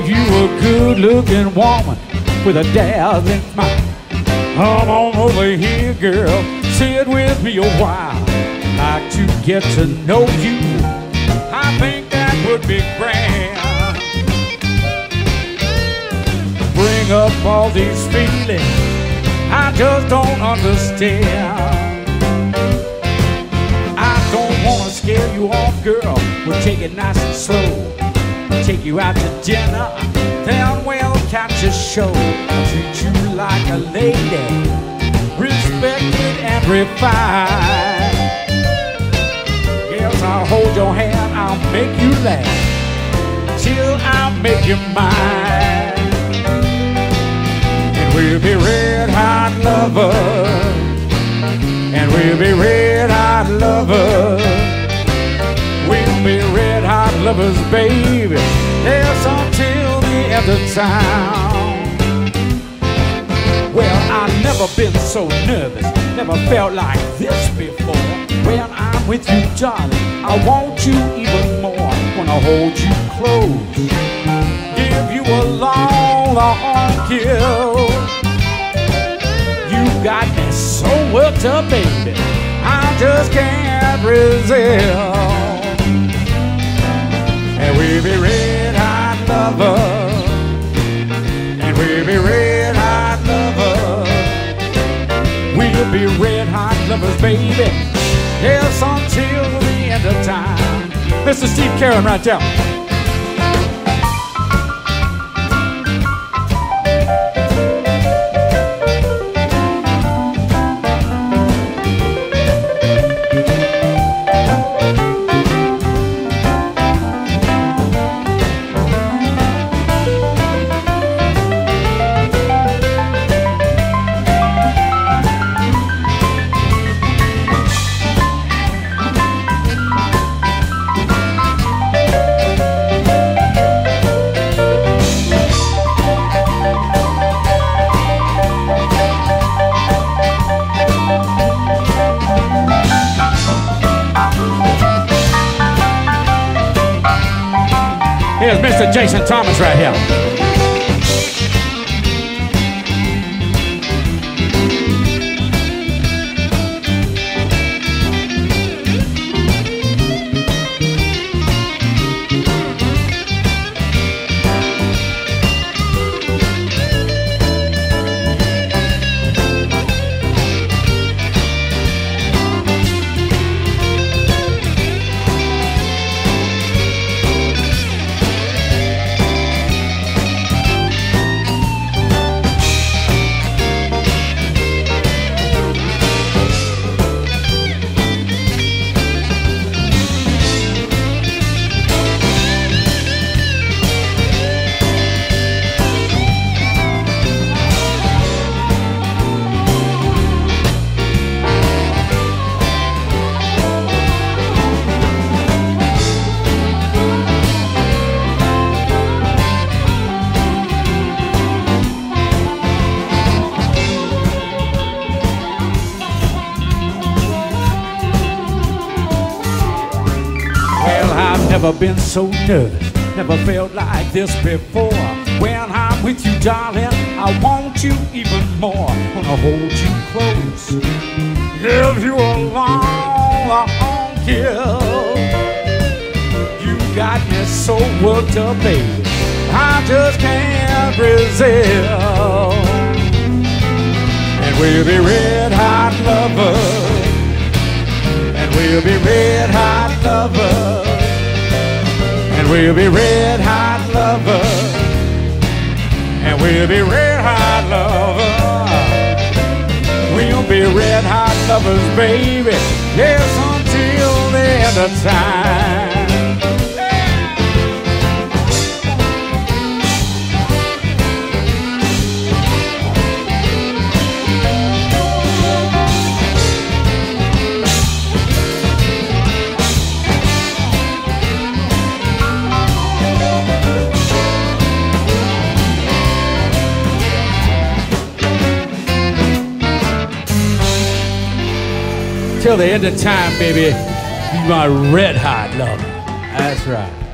good-looking woman with a dazzling smile. Come on over here, girl. Sit with me a while. I'd Like to get to know you. I think that would be grand. Bring up all these feelings I just don't understand. I don't wanna scare you off, girl. We'll take it nice and slow. Take you out to dinner, then we'll catch a show. Treat you like a lady, respected and refined. Yes, I'll hold your hand, I'll make you laugh till I make you mine. And we'll be red hot lovers. Lovers, baby. Yes, until the end of time. Well, I've never been so nervous, never felt like this before. When I'm with you, darling, I want you even more. Wanna hold you close, give you a long, long kiss. You got me so worked up, baby. I just can't resist. Lovers, baby. Yes, until the end of time. Mr. Steve Karen right there. Here's Mr. Jason Thomas right here. Never been so nervous, never felt like this before. When I'm with you, darling, I want you even more. Wanna hold you close, give you a long, long kiss. You got me so worked up, baby, I just can't resist. And we'll be red hot lovers and we'll be red hot lovers. We'll be red hot lovers. And we'll be red hot lovers. We'll be red hot lovers, baby. Yes, until the end of time. Till the end of time, baby. You my red hot lover. That's right.